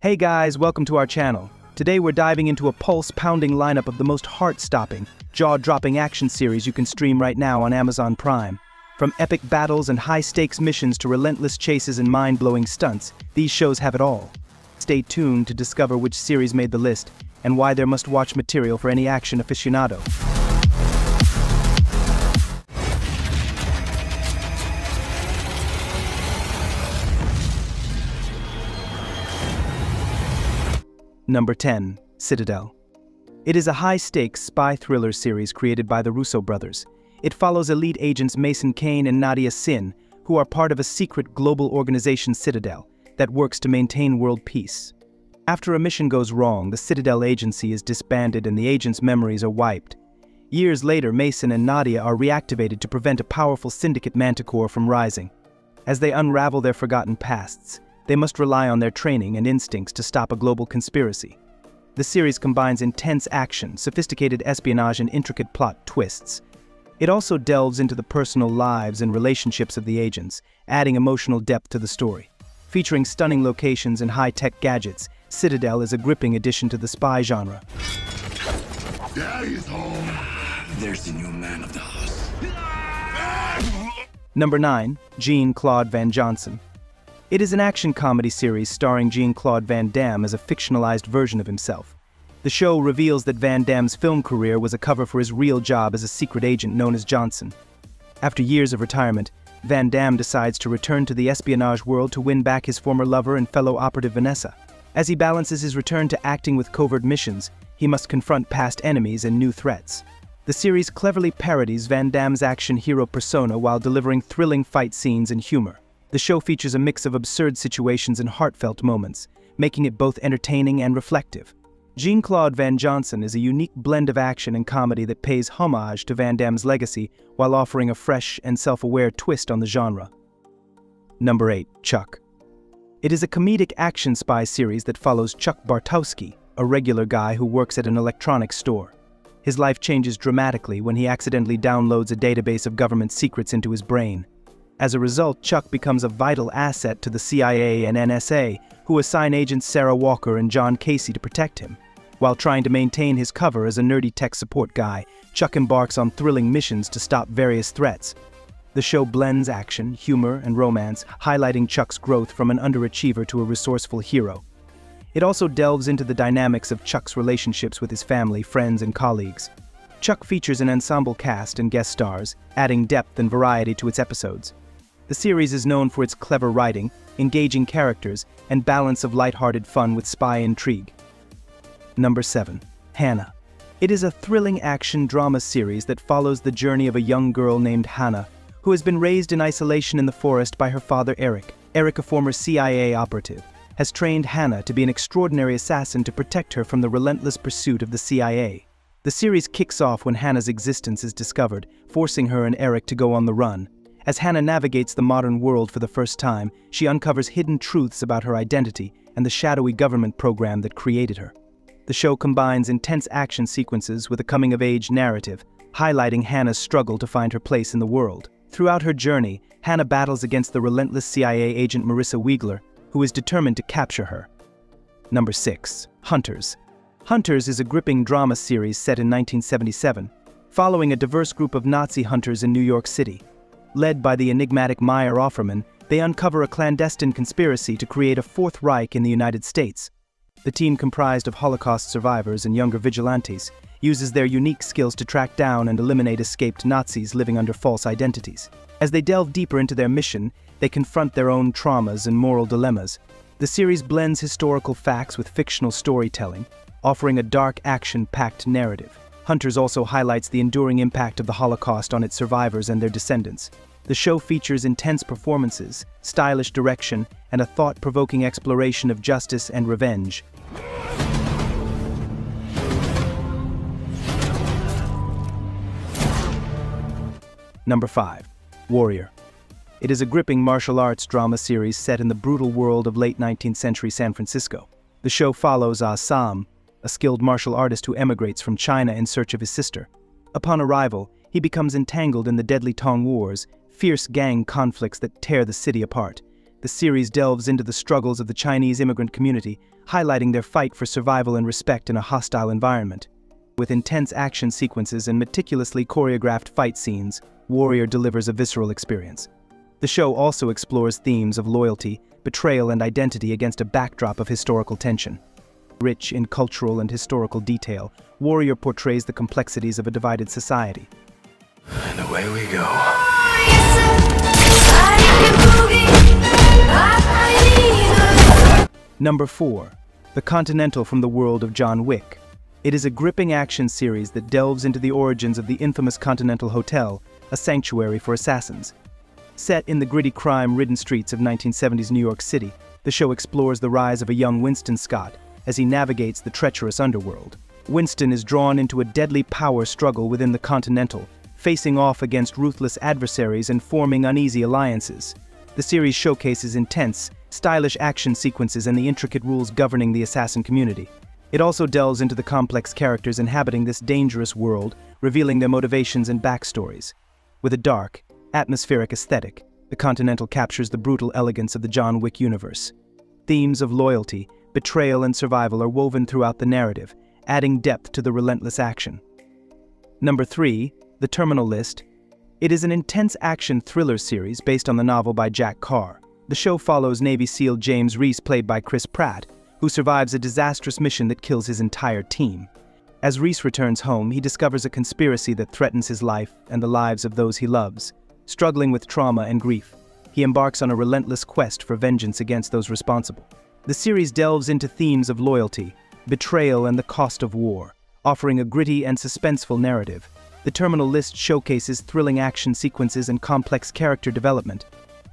Hey guys, welcome to our channel. Today we're diving into a pulse-pounding lineup of the most heart-stopping, jaw-dropping action series you can stream right now on Amazon Prime. From epic battles and high-stakes missions to relentless chases and mind-blowing stunts, these shows have it all. Stay tuned to discover which series made the list and why they're must-watch material for any action aficionado. Number 10. Citadel. It is a high-stakes spy thriller series created by the Russo brothers. It follows elite agents Mason Kane and Nadia Sinh, who are part of a secret global organization Citadel that works to maintain world peace. After a mission goes wrong, the Citadel agency is disbanded and the agents' memories are wiped. Years later, Mason and Nadia are reactivated to prevent a powerful syndicate manticore from rising. As they unravel their forgotten pasts, they must rely on their training and instincts to stop a global conspiracy. The series combines intense action, sophisticated espionage, and intricate plot twists. It also delves into the personal lives and relationships of the agents, adding emotional depth to the story. Featuring stunning locations and high-tech gadgets, Citadel is a gripping addition to the spy genre. Daddy's home. There's the new man of the house. Number 9. Jean-Claude Van Johnson. It is an action comedy series starring Jean-Claude Van Damme as a fictionalized version of himself. The show reveals that Van Damme's film career was a cover for his real job as a secret agent known as Johnson. After years of retirement, Van Damme decides to return to the espionage world to win back his former lover and fellow operative Vanessa. As he balances his return to acting with covert missions, he must confront past enemies and new threats. The series cleverly parodies Van Damme's action hero persona while delivering thrilling fight scenes and humor. The show features a mix of absurd situations and heartfelt moments, making it both entertaining and reflective. Jean-Claude Van Johnson is a unique blend of action and comedy that pays homage to Van Damme's legacy while offering a fresh and self-aware twist on the genre. Number 8. Chuck. It is a comedic action spy series that follows Chuck Bartowski, a regular guy who works at an electronics store. His life changes dramatically when he accidentally downloads a database of government secrets into his brain. As a result, Chuck becomes a vital asset to the CIA and NSA, who assign agents Sarah Walker and John Casey to protect him. While trying to maintain his cover as a nerdy tech support guy, Chuck embarks on thrilling missions to stop various threats. The show blends action, humor, and romance, highlighting Chuck's growth from an underachiever to a resourceful hero. It also delves into the dynamics of Chuck's relationships with his family, friends, and colleagues. Chuck features an ensemble cast and guest stars, adding depth and variety to its episodes. The series is known for its clever writing, engaging characters, and balance of lighthearted fun with spy intrigue. Number 7. Hanna. It is a thrilling action drama series that follows the journey of a young girl named Hanna, who has been raised in isolation in the forest by her father Eric. Eric, a former CIA operative, has trained Hanna to be an extraordinary assassin to protect her from the relentless pursuit of the CIA. The series kicks off when Hanna's existence is discovered, forcing her and Eric to go on the run. As Hanna navigates the modern world for the first time, she uncovers hidden truths about her identity and the shadowy government program that created her. The show combines intense action sequences with a coming-of-age narrative, highlighting Hanna's struggle to find her place in the world. Throughout her journey, Hanna battles against the relentless CIA agent Marissa Wiegler, who is determined to capture her. Number 6. Hunters. Hunters is a gripping drama series set in 1977, following a diverse group of Nazi hunters in New York City. Led by the enigmatic Meyer Offerman, they uncover a clandestine conspiracy to create a Fourth Reich in the United States. The team, comprised of Holocaust survivors and younger vigilantes, uses their unique skills to track down and eliminate escaped Nazis living under false identities. As they delve deeper into their mission, they confront their own traumas and moral dilemmas. The series blends historical facts with fictional storytelling, offering a dark, action-packed narrative. Hunters also highlights the enduring impact of the Holocaust on its survivors and their descendants. The show features intense performances, stylish direction, and a thought-provoking exploration of justice and revenge. Number 5. Warrior. It is a gripping martial arts drama series set in the brutal world of late 19th century San Francisco. The show follows Ah Sahm, a skilled martial artist who emigrates from China in search of his sister. Upon arrival, he becomes entangled in the deadly Tong Wars, fierce gang conflicts that tear the city apart. the series delves into the struggles of the Chinese immigrant community, highlighting their fight for survival and respect in a hostile environment. With intense action sequences and meticulously choreographed fight scenes, Warrior delivers a visceral experience. The show also explores themes of loyalty, betrayal, and identity against a backdrop of historical tension. Rich in cultural and historical detail, Warrior portrays the complexities of a divided society. And away we go. Number 4. The Continental from the World of John Wick. It is a gripping action series that delves into the origins of the infamous Continental Hotel, a sanctuary for assassins. Set in the gritty crime-ridden streets of 1970s New York City, the show explores the rise of a young Winston Scott as he navigates the treacherous underworld. Winston is drawn into a deadly power struggle within the Continental, facing off against ruthless adversaries and forming uneasy alliances. The series showcases intense, stylish action sequences and the intricate rules governing the assassin community. It also delves into the complex characters inhabiting this dangerous world, revealing their motivations and backstories. With a dark, atmospheric aesthetic, The Continental captures the brutal elegance of the John Wick universe. Themes of loyalty, betrayal, and survival are woven throughout the narrative, adding depth to the relentless action. Number 3. The Terminal List. It is an intense action thriller series based on the novel by Jack Carr. The show follows Navy SEAL James Reece, played by Chris Pratt, who survives a disastrous mission that kills his entire team. As Reece returns home, he discovers a conspiracy that threatens his life and the lives of those he loves. Struggling with trauma and grief, he embarks on a relentless quest for vengeance against those responsible. The series delves into themes of loyalty, betrayal, and the cost of war, offering a gritty and suspenseful narrative. The Terminal List showcases thrilling action sequences and complex character development.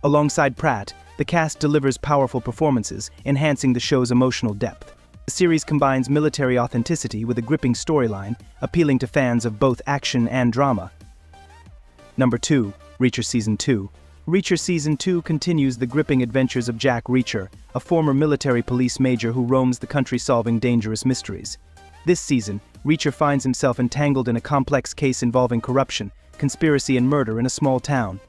Alongside Pratt, the cast delivers powerful performances, enhancing the show's emotional depth. The series combines military authenticity with a gripping storyline, appealing to fans of both action and drama. Number 2. Reacher Season 2 Reacher Season 2 continues the gripping adventures of Jack Reacher, a former military police major who roams the country solving dangerous mysteries. This season, Reacher finds himself entangled in a complex case involving corruption, conspiracy, and murder in a small town.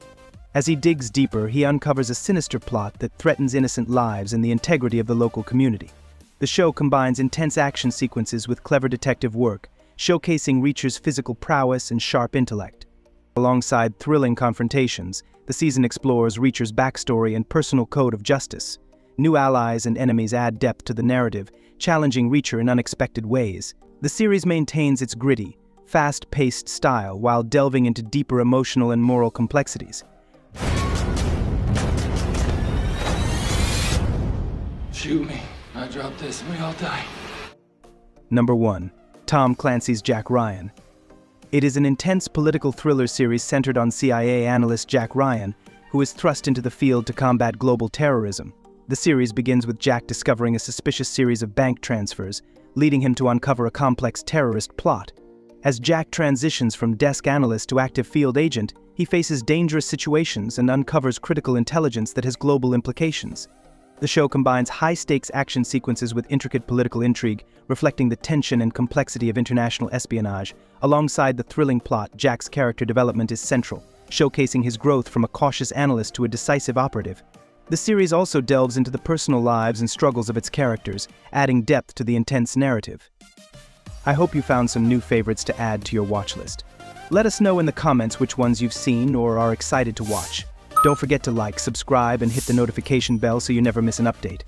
As he digs deeper, he uncovers a sinister plot that threatens innocent lives and the integrity of the local community. The show combines intense action sequences with clever detective work, showcasing Reacher's physical prowess and sharp intellect. Alongside thrilling confrontations, the season explores Reacher's backstory and personal code of justice. New allies and enemies add depth to the narrative, challenging Reacher in unexpected ways. The series maintains its gritty, fast-paced style while delving into deeper emotional and moral complexities. Shoot me. I drop this and we all die. Number 1. Tom Clancy's Jack Ryan. It is an intense political thriller series centered on CIA analyst Jack Ryan, who is thrust into the field to combat global terrorism. The series begins with Jack discovering a suspicious series of bank transfers, leading him to uncover a complex terrorist plot. As Jack transitions from desk analyst to active field agent, he faces dangerous situations and uncovers critical intelligence that has global implications. The show combines high-stakes action sequences with intricate political intrigue, reflecting the tension and complexity of international espionage. Alongside the thrilling plot, Jack's character development is central, showcasing his growth from a cautious analyst to a decisive operative. The series also delves into the personal lives and struggles of its characters, adding depth to the intense narrative. I hope you found some new favorites to add to your watch list. Let us know in the comments which ones you've seen or are excited to watch. Don't forget to like, subscribe, and hit the notification bell so you never miss an update.